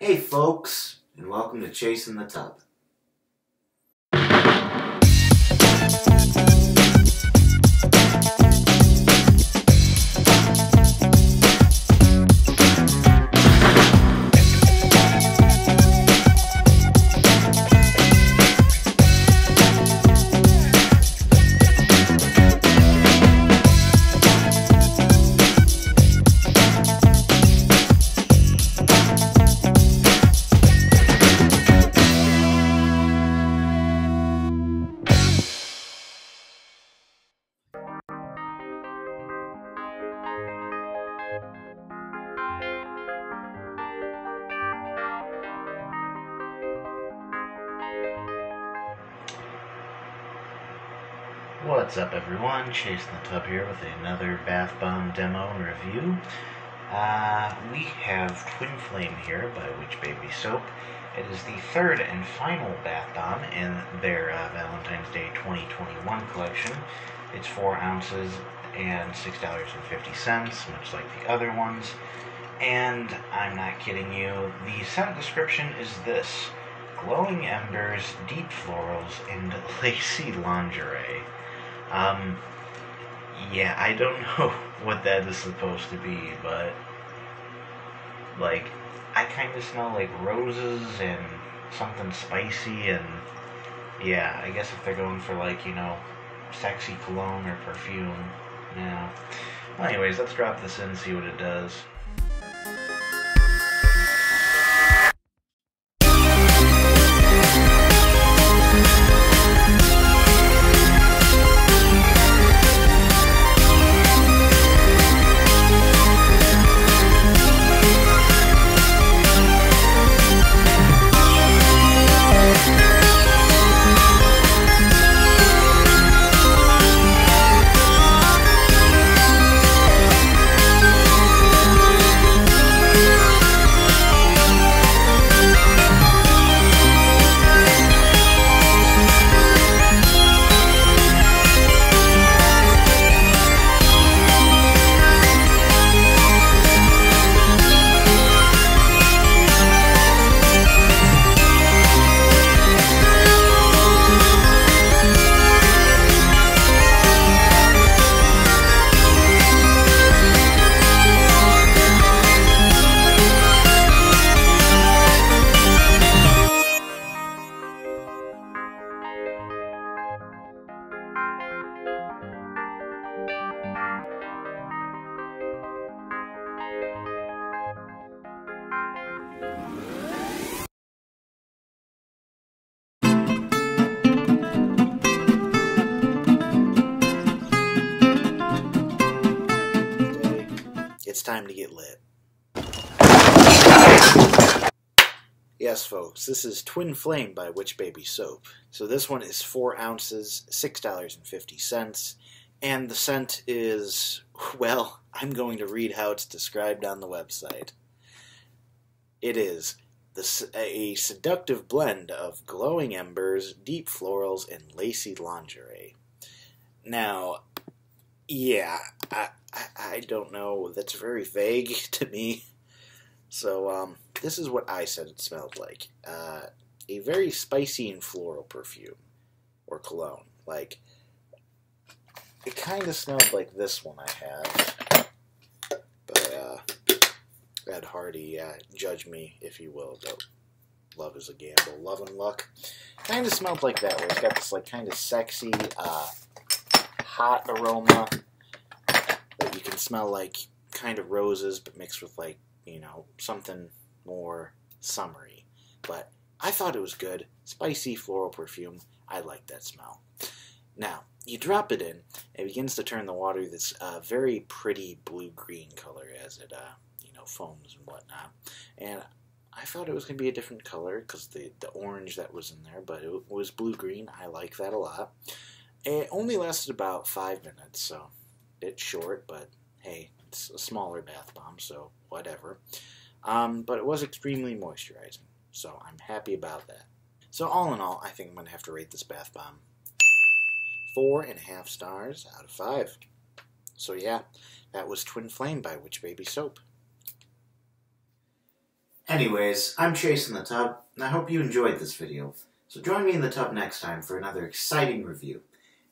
Hey, folks, and welcome to Chase in the Tub. What's up, everyone? Chase the Tub here with another Bath Bomb demo and review. Uh, we have Twin Flame here by Witch Baby Soap. It is the third and final bath bomb in their uh, Valentine's Day 2021 collection. It's 4 ounces and $6.50, much like the other ones. And I'm not kidding you, the scent description is this glowing embers, deep florals, and lacy lingerie. Um, yeah, I don't know what that is supposed to be, but like, I kind of smell like roses and something spicy, and yeah, I guess if they're going for like, you know, sexy cologne or perfume, yeah. Well, anyways, let's drop this in, see what it does. It's time to get lit. Yes, folks, this is Twin Flame by Witch Baby Soap. So this one is 4 ounces, $6.50, and the scent is, well, I'm going to read how it's described on the website. It is the, a seductive blend of glowing embers, deep florals, and lacy lingerie. Now, yeah, I, I, don't know. That's very vague to me. So, um, this is what I said it smelled like. Uh, a very spicy and floral perfume. Or cologne. Like, it kind of smelled like this one I have. But, uh, Ed Hardy, uh, judge me if you will, but love is a gamble. Love and luck. Kind of smelled like that, where it's got this, like, kind of sexy, uh, hot aroma that you can smell like kind of roses, but mixed with like you know something more summery. But I thought it was good, spicy floral perfume. I like that smell. Now you drop it in, it begins to turn the water this uh, very pretty blue green color as it uh, you know foams and whatnot. And I thought it was going to be a different color because the the orange that was in there, but it was blue green. I like that a lot. It only lasted about five minutes, so it's short, but hey, it's a smaller bath bomb, so whatever. Um, but it was extremely moisturizing, so I'm happy about that. So all in all, I think I'm going to have to rate this bath bomb four and a half stars out of five. So yeah, that was Twin Flame by Witch Baby Soap. Anyways, I'm Chase in the tub, and I hope you enjoyed this video. So join me in the tub next time for another exciting review.